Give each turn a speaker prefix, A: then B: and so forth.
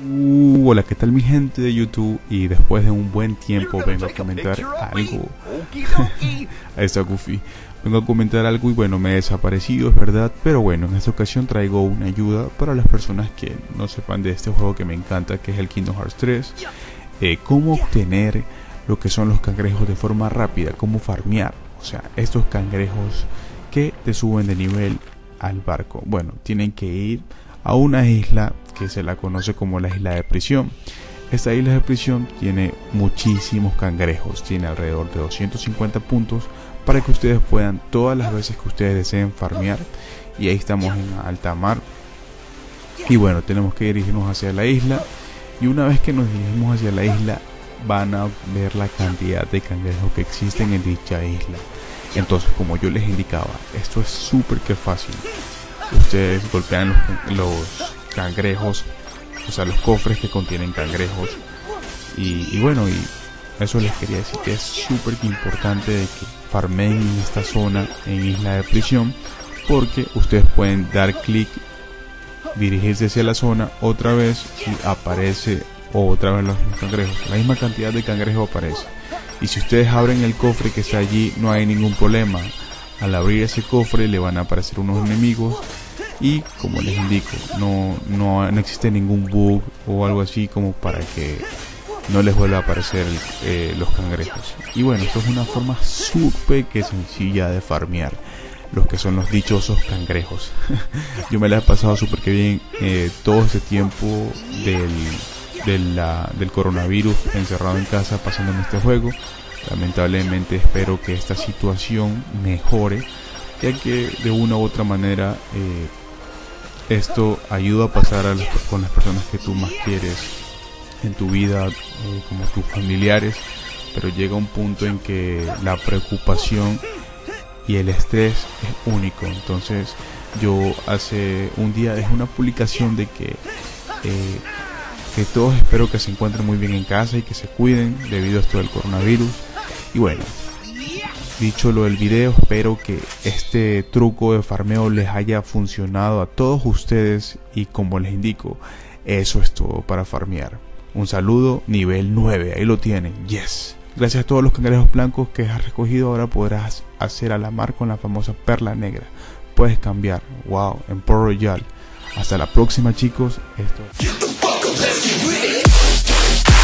A: Uh, hola, ¿qué tal mi gente de YouTube? Y después de un buen tiempo vengo a comentar algo. Ahí está Goofy. Vengo a comentar algo y bueno, me he desaparecido, es verdad. Pero bueno, en esta ocasión traigo una ayuda para las personas que no sepan de este juego que me encanta, que es el Kingdom Hearts 3. Eh, cómo obtener lo que son los cangrejos de forma rápida, cómo farmear. O sea, estos cangrejos que te suben de nivel al barco. Bueno, tienen que ir a una isla que se la conoce como la isla de prisión. Esta isla de prisión tiene muchísimos cangrejos, tiene alrededor de 250 puntos para que ustedes puedan todas las veces que ustedes deseen farmear. Y ahí estamos en alta mar. Y bueno, tenemos que dirigirnos hacia la isla. Y una vez que nos dirigimos hacia la isla, van a ver la cantidad de cangrejos que existen en dicha isla. Entonces, como yo les indicaba, esto es súper que fácil. Ustedes golpean los, cangrejos, o sea, los cofres que contienen cangrejos. Y, y bueno, y eso les quería decir que es súper importante de que farmen en esta zona, en Isla de Prisión, porque ustedes pueden dar clic, dirigirse hacia la zona otra vez y aparece otra vez los cangrejos. La misma cantidad de cangrejos aparece. Y si ustedes abren el cofre que está allí, no hay ningún problema. Al abrir ese cofre le van a aparecer unos enemigos y como les indico, no, no, no existe ningún bug o algo así como para que no les vuelva a aparecer eh, los cangrejos. Y bueno, esto es una forma súper que sencilla de farmear los que son los dichosos cangrejos. Yo me la he pasado súper que bien eh, todo este tiempo del del coronavirus encerrado en casa pasando en este juego. Lamentablemente espero que esta situación mejore, ya que de una u otra manera eh, esto ayuda a pasar con las personas que tú más quieres en tu vida, eh, como tus familiares, pero llega un punto en que la preocupación y el estrés es único. Entonces yo hace un día dejé una publicación de que eh, que todos espero que se encuentren muy bien en casa y que se cuiden debido a esto del coronavirus. Y bueno, dicho lo del video, espero que este truco de farmeo les haya funcionado a todos ustedes y como les indico, eso es todo para farmear. Un saludo nivel 9, ahí lo tienen, yes. Gracias a todos los cangrejos blancos que has recogido, ahora podrás hacer a la mar con la famosa perla negra. Puedes cambiar, wow, en Port Royal. Hasta la próxima chicos. Esto
B: let's get it.